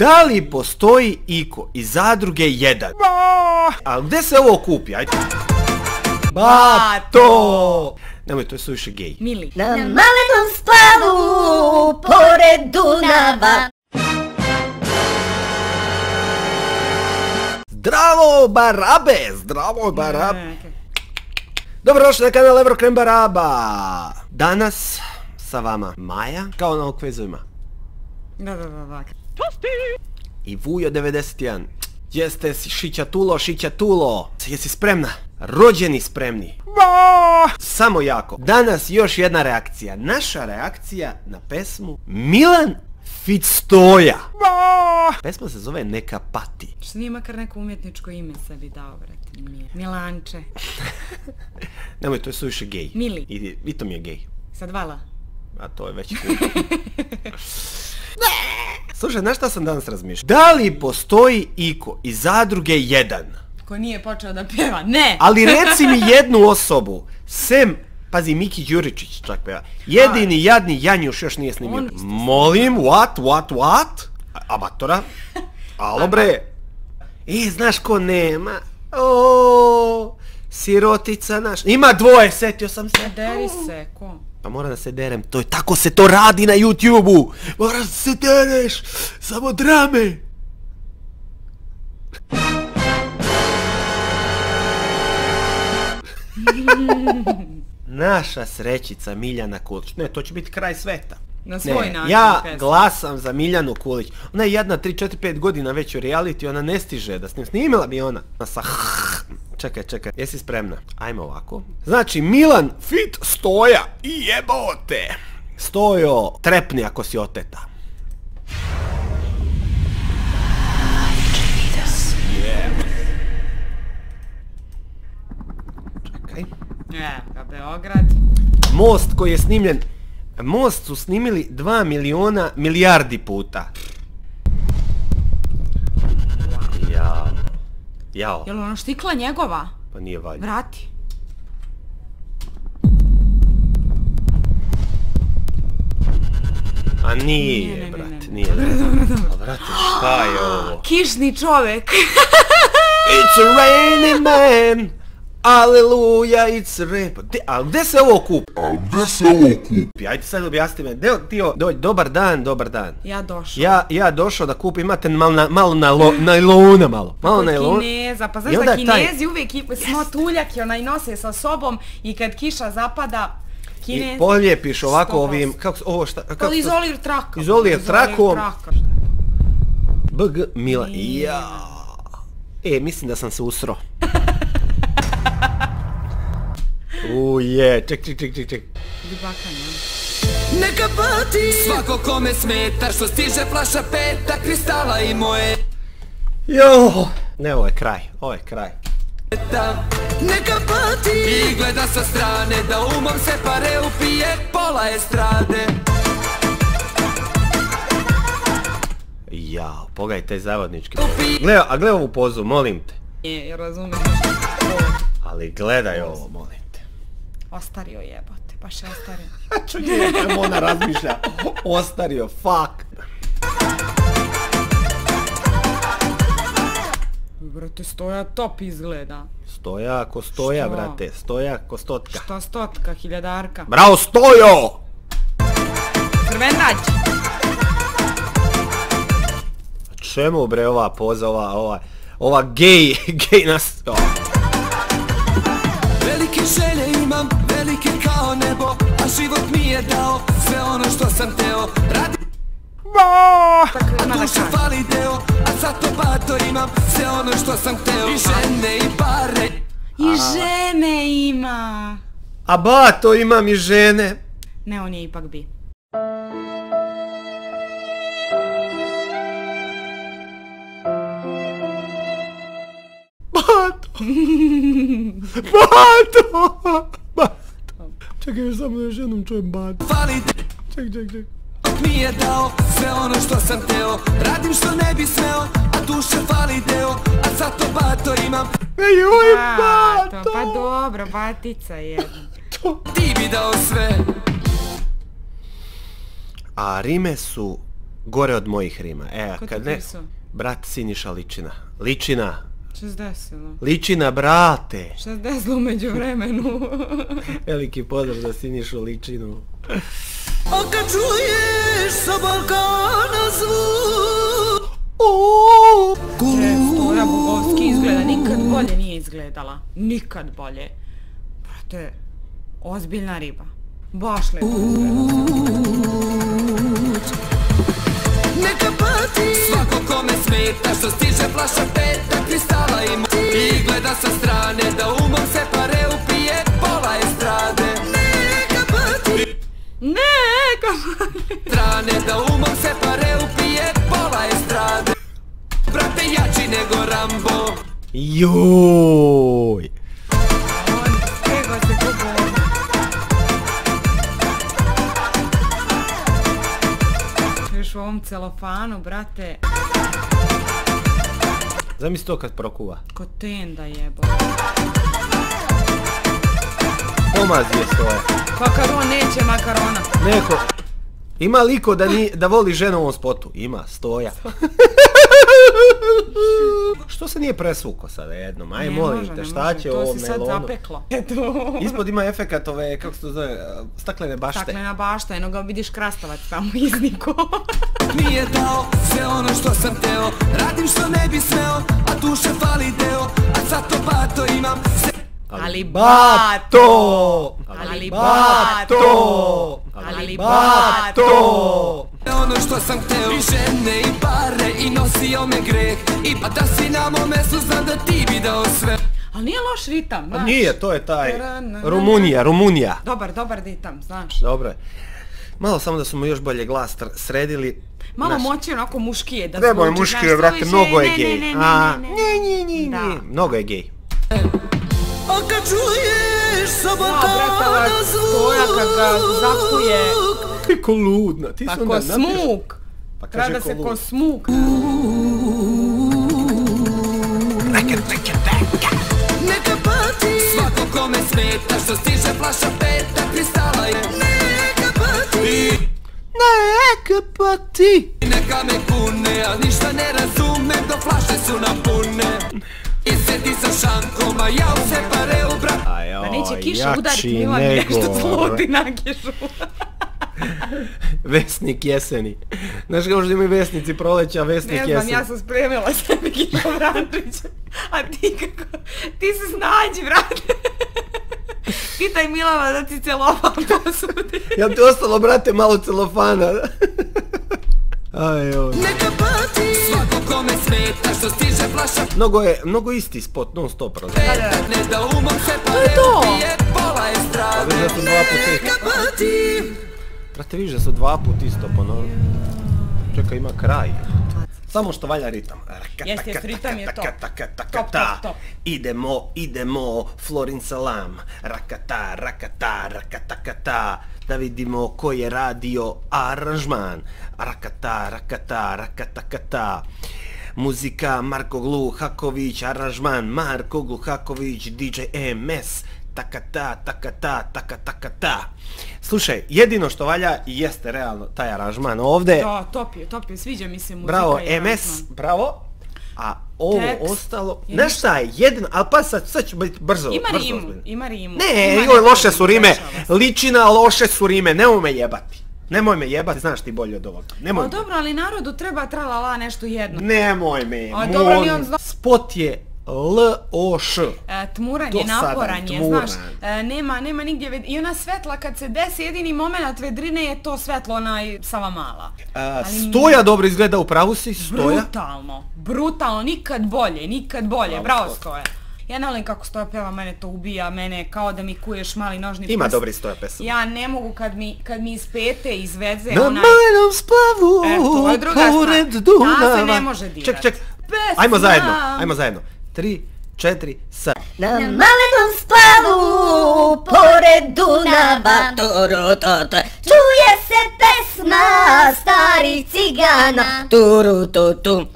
Da li postoji iko iz zadruge 1? A gde se ovo kupi? Ajde. Bato! Nemoj, to je suviše gej. Mili. Na malenom splavu, pored Dunava. Zdravo, Barabe! Zdravo, Barabe! Dobrodošli na kanal Eurokrem Baraba! Danas sa vama Maja, kao na okvezovima. Da, da, da, da. I Vujo 91. Jeste si šića tulo, šića tulo. Jesi spremna? Rođeni spremni. Samo jako. Danas još jedna reakcija. Naša reakcija na pesmu Milan Fitstoja. Pesma se zove Neka pati. Što nije makar neko umjetničko ime sebi dao, brate, nije. Milanče. Nemoj, to je suviše gej. Mili. I, I to mi je gej. Sad vala. A to je već cool. Slušaj, znaš šta sam danas razmišljao? Da li postoji iko iz zadruge 1? Ko nije počeo da pjeva. Ne! Ali reci mi jednu osobu, sem, pazi, Miki Đuričić čak peva. Jedini jadni Janjuš još nije snimio. On. Molim, what, what, what? A- Amatora? Alo bre. E, znaš ko nema? O, sirotica naš. Ima dvoje, setio sam se. Deri se, ko? Pa mora da se derem, to je tako se to radi na YouTube-u. Moraš da se dereš, samo drame. Naša srećica Miljana Kulić. Ne, to će biti kraj sveta. Na svoj ne, način Ja pesma. glasam za Miljanu Kulić. Ona je jedna 3, 4, 5 godina već u reality, ona ne stiže da snim. Snimila bi ona. Sa Čekaj, čekaj, jesi spremna? Ajmo ovako. Znači, Milan Fit stoja i jebote. Stojo, trepni ako si oteta. Čekaj. Ga Beograd. Most koji je snimljen Most su snimili 2 miliona milijardi puta. Jao. Jao. Jel ono štikla njegova? Pa nije valjda. Vrati. A nije, Ne, ne, ne, brate, ne. nije. A brate, šta je ovo? Kišni čovek. It's a rainy man. Aleluja, rain. Pa de, a gde se ovo kupi? A gde se ovo kupi? Ajde sad objasni me. Deo, tio, doj, dobar dan, dobar dan. ja došla. Ja, ja došao da kupim, imate malo na, malo na lo, najlona malo. Malo Kod najlona. Kineza, pa znaš I da taj- Kinezi uvijek i- snot i onaj nose sa sobom i kad kiša zapada, Kinez... I poljepiš ovako 100%. ovim, kako, s- ovo šta, kako Pa se- izolir traka. Izolir trakom. traka. BG Mila, ja. E, mislim da sam se usro. U je, ček, ček, ček, ček, ček. Neka pati Svako kome smeta što stiže flaša peta kristala i moje Jo, ne, ovo je kraj, ovo je kraj. Neka pati I gleda sa strane da umom se pare upije pola estrade Jao, pogledaj taj zavodnički. Gle, a gle ovu pozu, molim te. Je, ja razumijem. Ali gledaj ovo, molim. Ostario jebote, baš je ostario. Čuj, kako ona razmišlja. Ostario, fuck. Brate, stoja top izgleda. Stoja ko stoja, Što? brate. Stoja ko stotka. Šta stotka, hiljadarka. Bravo, stojo! Crvenać! Čemu bre ova poza, ova, ova, ova gej, gej nas... Velike želje kao nebo A život mi je dao sve ono što sam teo Radi da duše kaže. fali deo A zato bato imam sve ono što sam hteo I žene i pare I žene ima. A ba, to imam i žene. Ne, on je ipak bi. Bato! Bato! Čekaj, još samo još jednom čujem bato. Fali deo Ček, ček, ček. mi je dao sve ono što sam teo Radim što ne bi smeo, a duše fali deo A zato bato imam, Ej, joj, Bato, bato! pa dobro, batica jedna. ti bi dao sve A rime su gore od mojih rima. E, kad ne... Brat Siniša Ličina. Ličina. Što se desilo? Ličina, brate. Što se desilo umeđu vremenu? Veliki pozdrav za Sinišu Ličinu. A kad čuješ sa Balkana zvuk E, Stoja Bugovski izgleda, nikad bolje nije izgledala. Nikad bolje. Brate, ozbiljna riba. Baš lepo izgleda. Neka pati Svako kome smeta što stiže flaša peta ima. I gleda sa strane da umom se pare upije pola estrade Neka pati. Neka! Strane da umom se pare upije pola estrade Brate jači nego Rambo. Joj. Još u ovom celofanu, brate, Zamisli to kad prokuva. ko tenda jebo. Pomazi je stoje. Pa kad on neće makarona. Neko... Ima liko da, ni, da voli ženu u ovom spotu? Ima, stoja. Što se nije presvuko sada jednom? Aj, Ne molim može, te, šta može, će to ovo si sad melonu? zapeklo. Eto. Ispod ima efekat ove, kako se to zove, staklene bašte. Staklena bašta, jedno ga vidiš krastavac tamo izniko. Nije dao sve ono što sam teo Radim što ne bi smeo, a duše fali deo A zato bato imam se Ali bato! Ali bato! Ali bato! ono što sam hteo I žene i pare i nosio me greh I pa da si na mom mestu znam da ti bi dao sve Ali nije loš ritam, Pa znaš. nije, to je taj... Rumunija, Rumunija. Dobar, dobar ritam, znaš. Dobro je. Malo samo da smo još bolje glas sredili. Malo Naš- moći onako muškije da Treba je zvuči, muški, znaš, brate, to mnogo je gej. Ne, ne, ne, ne, ne, ne. Mnogo je gej. A kad čuješ sa Da, brate, ova stoja kad ga zakuje, Kako ludna. Ti pa ko onda napiš- smuk. Pa kaže se ko ko lud. smuk. Neka pati Svako kome smeta što stiže flaša peta Neka pa ti. Neka me kune, al ništa ne razumem do flaše su napune I sedi sa šankom, a ja u se pare u brak Aj, Da neće kiša udariti Milan nešto nego- sludi na kišu. Vesnik jeseni. Znaš kao što imaju vesnici proleća, vesnik Ne znam, jeseni. ja sam spremila sebi Gino Vrančića, a ti kako, ti se snađi, brate. Pitaj Milava da ti celofan posudi. Jel ti ostalo, brate, malo celofana? Aj, oj. Neka pati Svako kome smeta što stiže flaša Mnogo je, mnogo isti spot, non stop razli. peta Ne da umom se pare to. upije pola A vidiš da su estrade dva puta isto. Neka pati Brate, vidiš da su dva put isto ponovili. Čekaj, ima kraj. Samo što valja ritam. Jeste, ritam je. Top, Top, top, top. Idemo, idemo, Florin Salam. Rakata, rakata, rakatakata. Da vidimo ko je radio aranžman. Rakata, rakata, rakatakata. Muzika Marko Gluhaković, aranžman Marko Gluhaković, DJ MS. Takata, takata, takatakata. Slušaj, jedino što valja jeste realno taj aranžman ovde. Da, top je, top je, sviđa mi se muzika. Bravo, i MS, aranžman. bravo. A ovo Tekst ostalo, je znaš šta je, jedino, ali pa sad, sad ću biti brzo, Ima brzo rimu, ozbiljno. ima rimu. Ne, Ima joj, loše su rime, ličina, loše su rime, nemoj me jebati. Nemoj me jebati, znaš ti bolje od ovoga. Nemoj me. dobro, ali narodu treba tralala nešto jedno. Nemoj me, A dobro, ni on zna- Spot je L-O-Š. E, tmuran je, naporan je, tmuran. znaš, e, nema, nema nigdje, ved... i ona svetla kad se desi jedini moment vedrine je to svetlo onaj Sava Mala. A, Ali Stoja dobro izgleda, u pravu si, Stoja. Brutalno, brutalno, nikad bolje, nikad bolje, Bravo, bravo, Stoja. Ja ne volim kako Stoja peva, mene to ubija, mene kao da mi kuješ mali nožni Ima prst. dobri Stoja pesama. Ja ne mogu kad mi, kad mi iz pete izveze Na onaj... malenom splavu, E, to je druga stvar. pored Ta se Dunava. ne može dirat. Ček, ček, Pesma. ajmo zajedno, ajmo zajedno. Tri, četiri, sad. Na malenom splavu, pored Dunava, turutut, čuje se pesma starih cigana, turututu.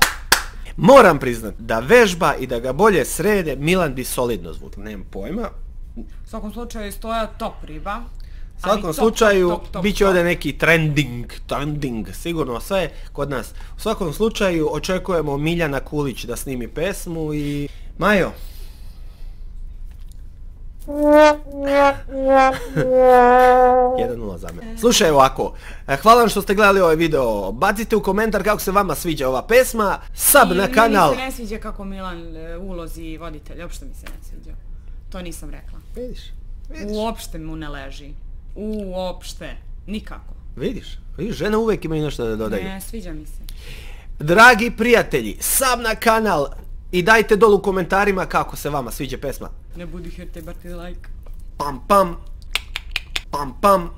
Moram priznat da vežba i da ga bolje srede, Milan bi solidno zvuk. Nemam pojma. U svakom slučaju Stoja top riba. U svakom top, slučaju, top, top, top, bit će ovdje neki trending, trending, sigurno sve kod nas. U svakom slučaju, očekujemo Miljana Kulić da snimi pesmu i... Majo, 1-0 za mene. Slušaj ovako, e, hvala vam što ste gledali ovaj video, bacite u komentar kako se vama sviđa ova pesma, sub I na meni kanal. se ne sviđa kako Milan e, ulozi voditelj, uopšte mi se ne sviđa. To nisam rekla. Vidiš, vidiš, Uopšte mu ne leži. Uopšte. Nikako. vidiš, vidiš, žene uvijek imaju nešto da dodaju. Ne, sviđa mi se. Dragi prijatelji, sub na kanal i dajte dolu u komentarima kako se vama sviđa pesma. Ne budi hirte, bar ti like. Pam pam, pam pam.